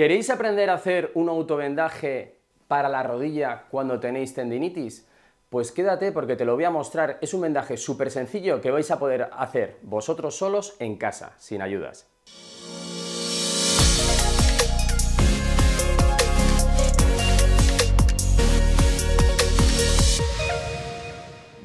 ¿Queréis aprender a hacer un autovendaje para la rodilla cuando tenéis tendinitis? Pues quédate porque te lo voy a mostrar. Es un vendaje súper sencillo que vais a poder hacer vosotros solos en casa, sin ayudas.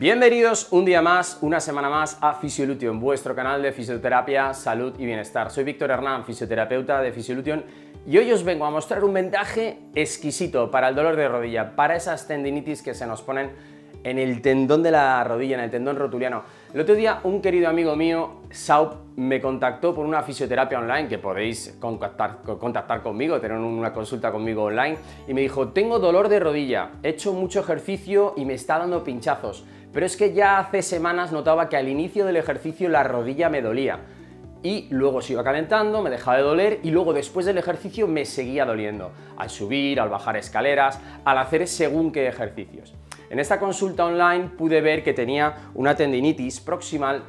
Bienvenidos un día más, una semana más a Fisiolution, vuestro canal de fisioterapia, salud y bienestar. Soy Víctor Hernán, fisioterapeuta de Fisiolution y hoy os vengo a mostrar un vendaje exquisito para el dolor de rodilla, para esas tendinitis que se nos ponen en el tendón de la rodilla, en el tendón rotuliano. El otro día un querido amigo mío, Saup, me contactó por una fisioterapia online, que podéis contactar, contactar conmigo, tener una consulta conmigo online, y me dijo, tengo dolor de rodilla, he hecho mucho ejercicio y me está dando pinchazos. Pero es que ya hace semanas notaba que al inicio del ejercicio la rodilla me dolía. Y luego se iba calentando, me dejaba de doler y luego después del ejercicio me seguía doliendo. Al subir, al bajar escaleras, al hacer según qué ejercicios. En esta consulta online pude ver que tenía una tendinitis proximal,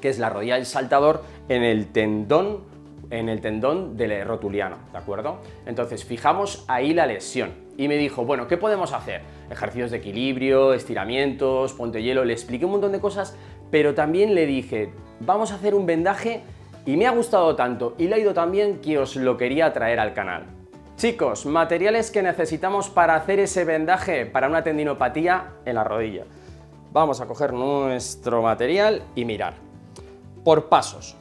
que es la rodilla del saltador, en el tendón en el tendón del rotuliano, ¿de acuerdo? Entonces, fijamos ahí la lesión. Y me dijo, bueno, ¿qué podemos hacer? Ejercicios de equilibrio, estiramientos, ponte hielo, le expliqué un montón de cosas, pero también le dije, vamos a hacer un vendaje y me ha gustado tanto y le ha ido tan bien que os lo quería traer al canal. Chicos, materiales que necesitamos para hacer ese vendaje para una tendinopatía en la rodilla. Vamos a coger nuestro material y mirar. Por pasos.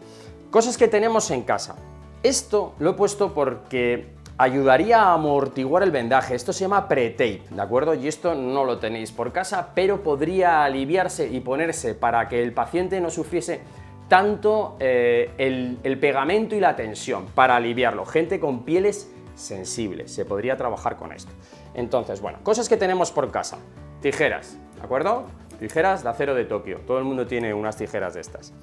Cosas que tenemos en casa. Esto lo he puesto porque ayudaría a amortiguar el vendaje. Esto se llama pre-tape, ¿de acuerdo? Y esto no lo tenéis por casa, pero podría aliviarse y ponerse para que el paciente no sufriese tanto eh, el, el pegamento y la tensión, para aliviarlo. Gente con pieles sensibles, se podría trabajar con esto. Entonces, bueno, cosas que tenemos por casa. Tijeras, ¿de acuerdo? Tijeras de acero de Tokio. Todo el mundo tiene unas tijeras de estas.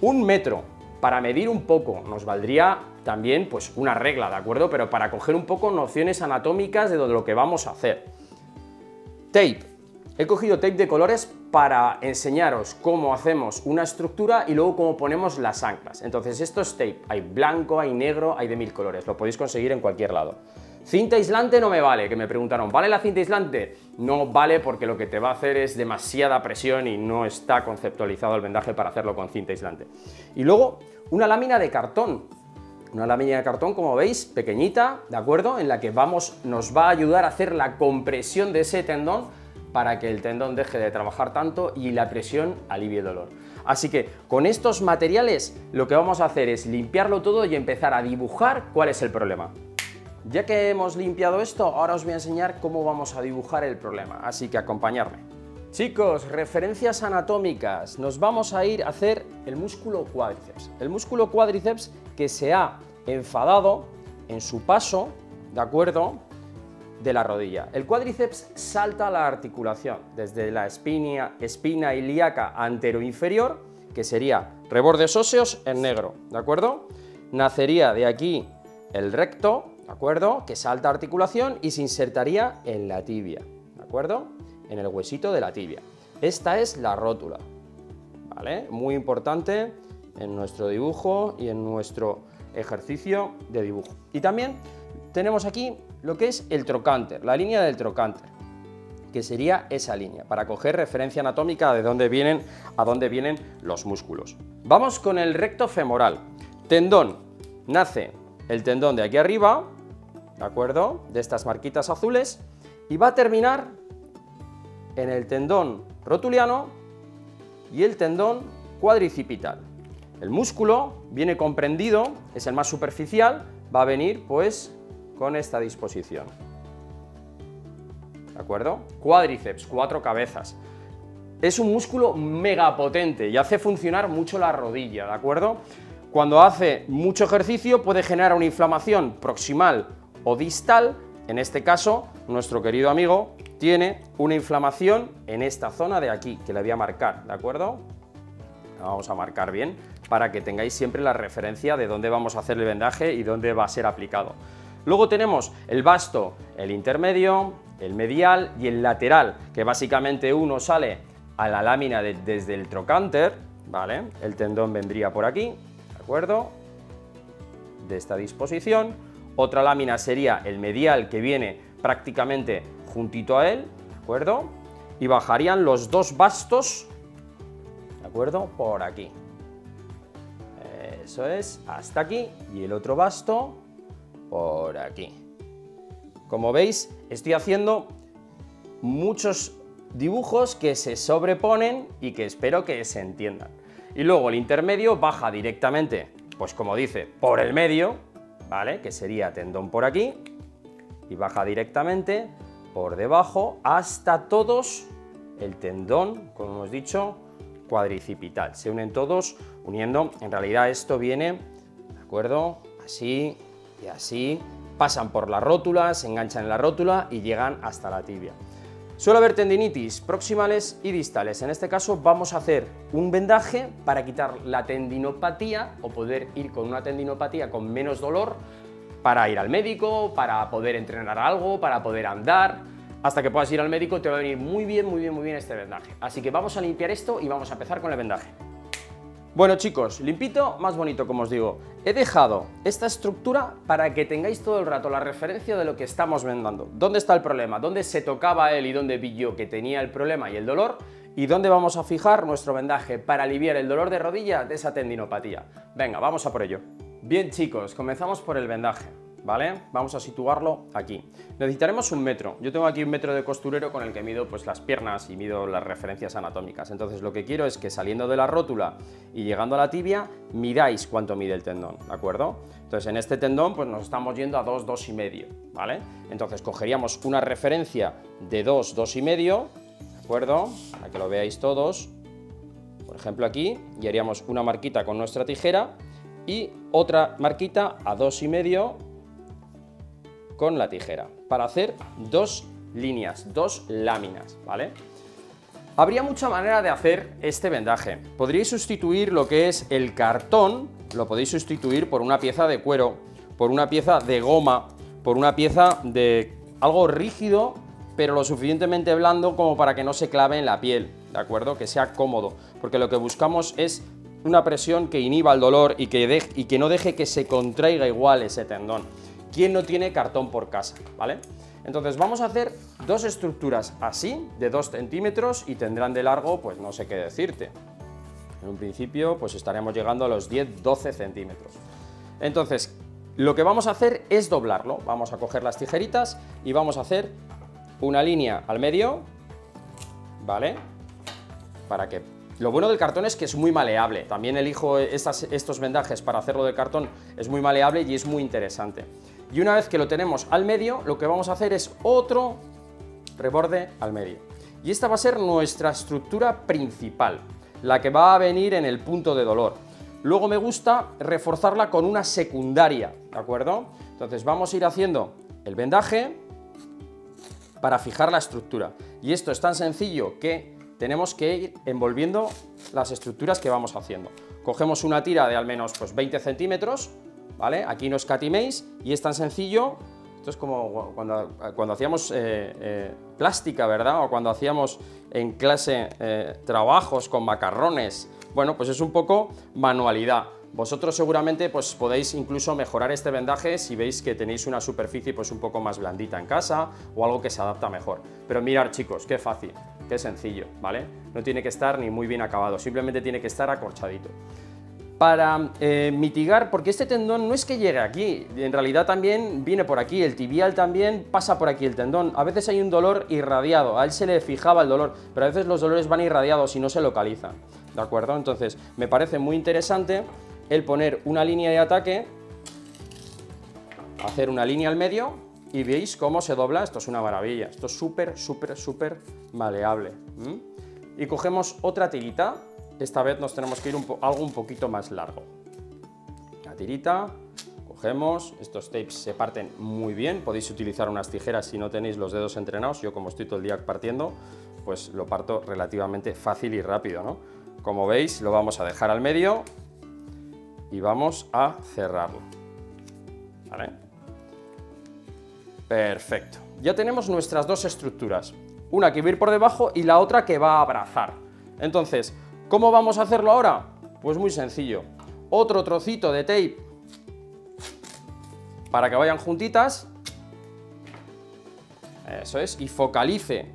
Un metro para medir un poco nos valdría también pues una regla, ¿de acuerdo? Pero para coger un poco nociones anatómicas de lo que vamos a hacer. Tape. He cogido tape de colores para enseñaros cómo hacemos una estructura y luego cómo ponemos las anclas. Entonces esto es tape, hay blanco, hay negro, hay de mil colores, lo podéis conseguir en cualquier lado. Cinta aislante no me vale, que me preguntaron, ¿vale la cinta aislante? No vale porque lo que te va a hacer es demasiada presión y no está conceptualizado el vendaje para hacerlo con cinta aislante. Y luego, una lámina de cartón. Una lámina de cartón, como veis, pequeñita, ¿de acuerdo? En la que vamos, nos va a ayudar a hacer la compresión de ese tendón para que el tendón deje de trabajar tanto y la presión alivie el dolor. Así que con estos materiales lo que vamos a hacer es limpiarlo todo y empezar a dibujar cuál es el problema. Ya que hemos limpiado esto, ahora os voy a enseñar cómo vamos a dibujar el problema, así que acompañarme. Chicos, referencias anatómicas. Nos vamos a ir a hacer el músculo cuádriceps. El músculo cuádriceps que se ha enfadado en su paso, ¿de acuerdo?, de la rodilla. El cuádriceps salta la articulación desde la espina, espina ilíaca antero-inferior, que sería rebordes óseos en negro, ¿de acuerdo? Nacería de aquí el recto, ¿de acuerdo? Que salta articulación y se insertaría en la tibia, ¿de acuerdo? En el huesito de la tibia. Esta es la rótula, ¿vale? Muy importante en nuestro dibujo y en nuestro ejercicio de dibujo. Y también tenemos aquí lo que es el trocánter, la línea del trocánter, que sería esa línea, para coger referencia anatómica de dónde vienen, a dónde vienen los músculos. Vamos con el recto femoral. Tendón, nace el tendón de aquí arriba, ¿de acuerdo? De estas marquitas azules, y va a terminar en el tendón rotuliano y el tendón cuadricipital. El músculo viene comprendido, es el más superficial, va a venir pues con esta disposición. ¿De acuerdo? Cuádriceps, cuatro cabezas. Es un músculo mega potente y hace funcionar mucho la rodilla, ¿de acuerdo? Cuando hace mucho ejercicio puede generar una inflamación proximal o distal, en este caso nuestro querido amigo tiene una inflamación en esta zona de aquí, que le voy a marcar, ¿de acuerdo? La vamos a marcar bien para que tengáis siempre la referencia de dónde vamos a hacer el vendaje y dónde va a ser aplicado. Luego tenemos el vasto, el intermedio, el medial y el lateral, que básicamente uno sale a la lámina desde el trocánter, ¿vale? El tendón vendría por aquí, ¿de acuerdo? De esta disposición. otra lámina sería el medial que viene prácticamente juntito a él, ¿de acuerdo? Y bajarían los dos bastos, ¿de acuerdo? Por aquí. Eso es, hasta aquí, y el otro basto por aquí. Como veis, estoy haciendo muchos dibujos que se sobreponen y que espero que se entiendan. Y luego el intermedio baja directamente, pues como dice, por el medio, ¿vale? Que sería tendón por aquí, y baja directamente por debajo hasta todos el tendón, como hemos dicho, cuadricipital. Se unen todos uniendo, en realidad esto viene, ¿de acuerdo? Así y así, pasan por la rótula, se enganchan en la rótula y llegan hasta la tibia. Suele haber tendinitis proximales y distales. En este caso vamos a hacer un vendaje para quitar la tendinopatía o poder ir con una tendinopatía con menos dolor para ir al médico, para poder entrenar algo, para poder andar. Hasta que puedas ir al médico te va a venir muy bien, muy bien, muy bien este vendaje. Así que vamos a limpiar esto y vamos a empezar con el vendaje. Bueno chicos, limpito, más bonito como os digo. He dejado esta estructura para que tengáis todo el rato la referencia de lo que estamos vendando. ¿Dónde está el problema? ¿Dónde se tocaba él y dónde vi yo que tenía el problema y el dolor? ¿Y dónde vamos a fijar nuestro vendaje para aliviar el dolor de rodilla de esa tendinopatía? Venga, vamos a por ello. Bien chicos, comenzamos por el vendaje. ¿Vale? Vamos a situarlo aquí. Necesitaremos un metro. Yo tengo aquí un metro de costurero con el que mido pues, las piernas y mido las referencias anatómicas. Entonces lo que quiero es que saliendo de la rótula y llegando a la tibia, midáis cuánto mide el tendón, ¿de acuerdo? Entonces en este tendón pues nos estamos yendo a 2, 2 y medio, ¿vale? Entonces cogeríamos una referencia de 2, 2 y medio, ¿de acuerdo? Para que lo veáis todos, por ejemplo aquí, y haríamos una marquita con nuestra tijera y otra marquita a 2 y medio con la tijera para hacer dos líneas, dos láminas, ¿vale? Habría mucha manera de hacer este vendaje. Podríais sustituir lo que es el cartón, lo podéis sustituir por una pieza de cuero, por una pieza de goma, por una pieza de algo rígido, pero lo suficientemente blando como para que no se clave en la piel, ¿de acuerdo? Que sea cómodo, porque lo que buscamos es una presión que inhiba el dolor y que, y que no deje que se contraiga igual ese tendón. ¿Quién no tiene cartón por casa? ¿Vale? Entonces vamos a hacer dos estructuras así, de 2 centímetros, y tendrán de largo, pues no sé qué decirte. En un principio, pues estaremos llegando a los 10-12 centímetros. Entonces, lo que vamos a hacer es doblarlo. Vamos a coger las tijeritas y vamos a hacer una línea al medio, ¿vale? Para que... Lo bueno del cartón es que es muy maleable. También elijo estos vendajes para hacerlo de cartón, es muy maleable y es muy interesante. Y una vez que lo tenemos al medio, lo que vamos a hacer es otro reborde al medio. Y esta va a ser nuestra estructura principal, la que va a venir en el punto de dolor. Luego me gusta reforzarla con una secundaria, ¿de acuerdo? Entonces vamos a ir haciendo el vendaje para fijar la estructura. Y esto es tan sencillo que tenemos que ir envolviendo las estructuras que vamos haciendo. Cogemos una tira de al menos pues, 20 centímetros, ¿vale? Aquí no escatiméis y es tan sencillo, esto es como cuando, cuando hacíamos eh, eh, plástica, ¿verdad? O cuando hacíamos en clase eh, trabajos con macarrones, bueno, pues es un poco manualidad. Vosotros seguramente pues, podéis incluso mejorar este vendaje si veis que tenéis una superficie pues, un poco más blandita en casa o algo que se adapta mejor. Pero mirar chicos, qué fácil, qué sencillo, ¿vale? No tiene que estar ni muy bien acabado, simplemente tiene que estar acorchadito para eh, mitigar, porque este tendón no es que llegue aquí, en realidad también viene por aquí, el tibial también pasa por aquí el tendón. A veces hay un dolor irradiado, a él se le fijaba el dolor, pero a veces los dolores van irradiados y no se localizan, ¿de acuerdo? Entonces, me parece muy interesante el poner una línea de ataque, hacer una línea al medio y veis cómo se dobla, esto es una maravilla, esto es súper, súper, súper maleable. Y cogemos otra tirita, esta vez nos tenemos que ir algo un poquito más largo. La tirita, cogemos, estos tapes se parten muy bien, podéis utilizar unas tijeras si no tenéis los dedos entrenados, yo como estoy todo el día partiendo, pues lo parto relativamente fácil y rápido, ¿no? Como veis, lo vamos a dejar al medio y vamos a cerrarlo. ¿Vale? Perfecto. Ya tenemos nuestras dos estructuras, una que va a ir por debajo y la otra que va a abrazar. Entonces, ¿Cómo vamos a hacerlo ahora? Pues muy sencillo. Otro trocito de tape para que vayan juntitas. Eso es, y focalice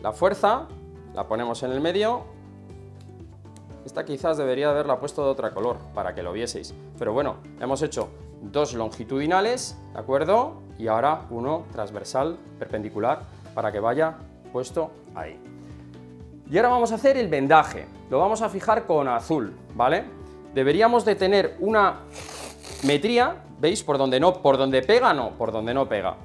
la fuerza, la ponemos en el medio. Esta quizás debería haberla puesto de otra color para que lo vieseis. Pero bueno, hemos hecho dos longitudinales, ¿de acuerdo? Y ahora uno transversal, perpendicular, para que vaya puesto ahí. Y ahora vamos a hacer el vendaje. Lo vamos a fijar con azul, ¿vale? Deberíamos de tener una metría, ¿veis? Por donde no, por donde pega, no, por donde no pega.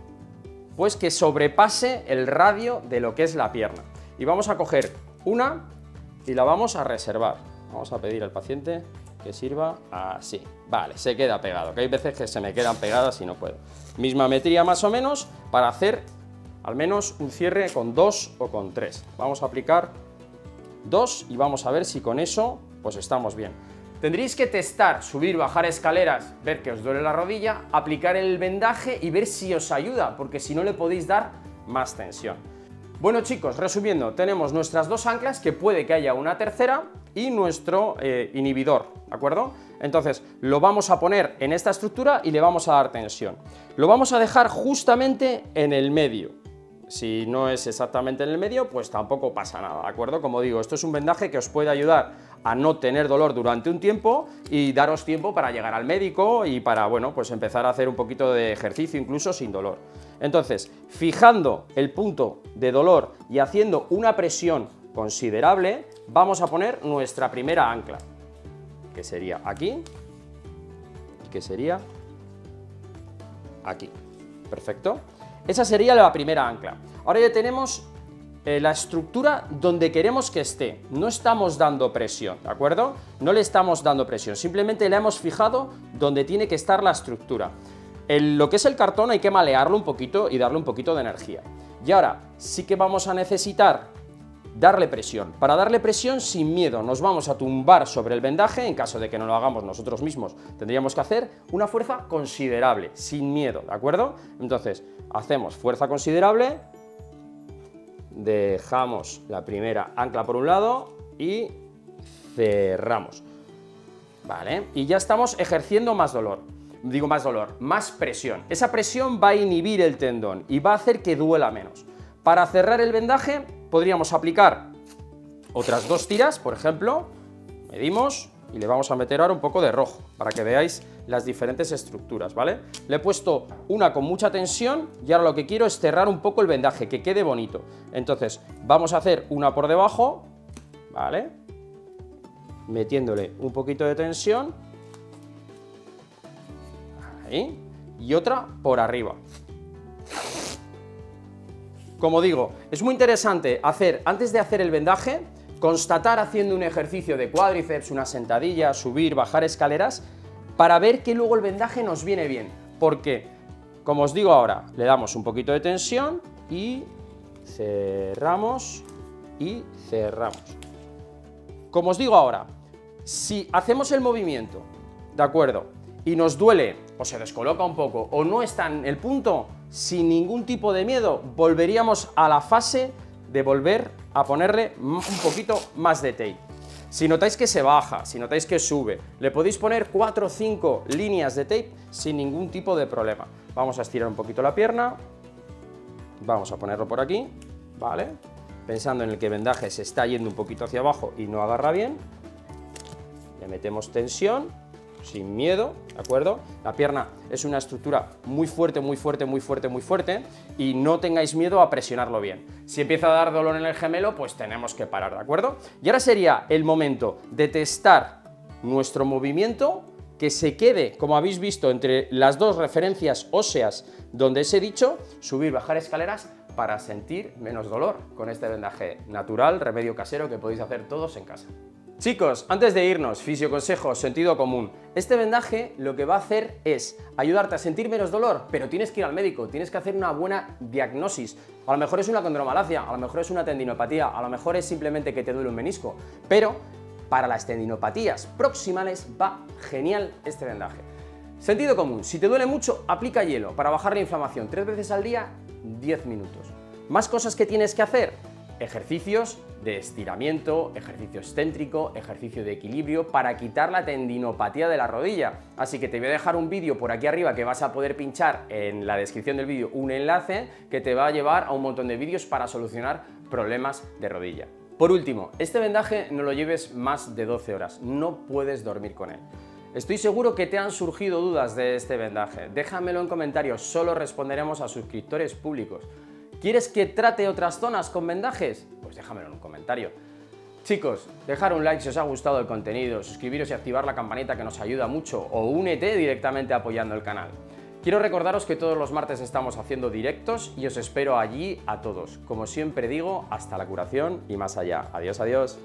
Pues que sobrepase el radio de lo que es la pierna. Y vamos a coger una y la vamos a reservar. Vamos a pedir al paciente que sirva así. Vale, se queda pegado, que hay veces que se me quedan pegadas y no puedo. Misma metría más o menos para hacer al menos un cierre con dos o con tres. Vamos a aplicar dos y vamos a ver si con eso pues estamos bien. Tendréis que testar, subir, bajar escaleras, ver que os duele la rodilla, aplicar el vendaje y ver si os ayuda, porque si no le podéis dar más tensión. Bueno chicos, resumiendo, tenemos nuestras dos anclas, que puede que haya una tercera, y nuestro eh, inhibidor, ¿de acuerdo? Entonces, lo vamos a poner en esta estructura y le vamos a dar tensión. Lo vamos a dejar justamente en el medio. Si no es exactamente en el medio, pues tampoco pasa nada, ¿de acuerdo? Como digo, esto es un vendaje que os puede ayudar a no tener dolor durante un tiempo y daros tiempo para llegar al médico y para, bueno, pues empezar a hacer un poquito de ejercicio incluso sin dolor. Entonces, fijando el punto de dolor y haciendo una presión considerable, vamos a poner nuestra primera ancla, que sería aquí y que sería aquí. Perfecto. Esa sería la primera ancla. Ahora ya tenemos eh, la estructura donde queremos que esté. No estamos dando presión, ¿de acuerdo? No le estamos dando presión, simplemente le hemos fijado donde tiene que estar la estructura. lo que es el cartón hay que malearlo un poquito y darle un poquito de energía. Y ahora sí que vamos a necesitar darle presión. Para darle presión sin miedo nos vamos a tumbar sobre el vendaje, en caso de que no lo hagamos nosotros mismos, tendríamos que hacer una fuerza considerable, sin miedo, ¿de acuerdo? Entonces, hacemos fuerza considerable, dejamos la primera ancla por un lado y cerramos. ¿Vale? Y ya estamos ejerciendo más dolor. Digo más dolor, más presión. Esa presión va a inhibir el tendón y va a hacer que duela menos. Para cerrar el vendaje podríamos aplicar otras dos tiras, por ejemplo, medimos y le vamos a meter ahora un poco de rojo para que veáis las diferentes estructuras, ¿vale? Le he puesto una con mucha tensión y ahora lo que quiero es cerrar un poco el vendaje, que quede bonito. Entonces, vamos a hacer una por debajo, ¿vale? Metiéndole un poquito de tensión. Y otra por arriba. Como digo, es muy interesante hacer, antes de hacer el vendaje, constatar haciendo un ejercicio de cuádriceps, una sentadilla, subir, bajar escaleras, para ver que luego el vendaje nos viene bien. Porque, como os digo ahora, le damos un poquito de tensión y cerramos y cerramos. Como os digo ahora, si hacemos el movimiento, ¿de acuerdo? Y nos duele, o se descoloca un poco, o no está en el punto, sin ningún tipo de miedo, volveríamos a la fase de volver a ponerle un poquito más de tape. Si notáis que se baja, si notáis que sube, le podéis poner 4 o 5 líneas de tape sin ningún tipo de problema. Vamos a estirar un poquito la pierna, vamos a ponerlo por aquí, ¿vale? Pensando en el que vendaje se está yendo un poquito hacia abajo y no agarra bien, le metemos tensión sin miedo, ¿de acuerdo? La pierna es una estructura muy fuerte, muy fuerte, muy fuerte, muy fuerte y no tengáis miedo a presionarlo bien. Si empieza a dar dolor en el gemelo, pues tenemos que parar, ¿de acuerdo? Y ahora sería el momento de testar nuestro movimiento que se quede, como habéis visto, entre las dos referencias óseas donde os he dicho, subir, bajar escaleras para sentir menos dolor con este vendaje natural, remedio casero que podéis hacer todos en casa. Chicos, antes de irnos, fisioconsejo, sentido común. Este vendaje lo que va a hacer es ayudarte a sentir menos dolor, pero tienes que ir al médico, tienes que hacer una buena diagnosis. A lo mejor es una condromalacia, a lo mejor es una tendinopatía, a lo mejor es simplemente que te duele un menisco, pero para las tendinopatías proximales va genial este vendaje. Sentido común, si te duele mucho, aplica hielo para bajar la inflamación tres veces al día, 10 minutos. Más cosas que tienes que hacer, ejercicios de estiramiento, ejercicio excéntrico, ejercicio de equilibrio para quitar la tendinopatía de la rodilla. Así que te voy a dejar un vídeo por aquí arriba que vas a poder pinchar en la descripción del vídeo un enlace que te va a llevar a un montón de vídeos para solucionar problemas de rodilla. Por último, este vendaje no lo lleves más de 12 horas, no puedes dormir con él. Estoy seguro que te han surgido dudas de este vendaje. Déjamelo en comentarios, solo responderemos a suscriptores públicos. ¿Quieres que trate otras zonas con vendajes? Pues déjamelo en un comentario. Chicos, dejar un like si os ha gustado el contenido, suscribiros y activar la campanita que nos ayuda mucho o únete directamente apoyando el canal. Quiero recordaros que todos los martes estamos haciendo directos y os espero allí a todos. Como siempre digo, hasta la curación y más allá. Adiós, adiós.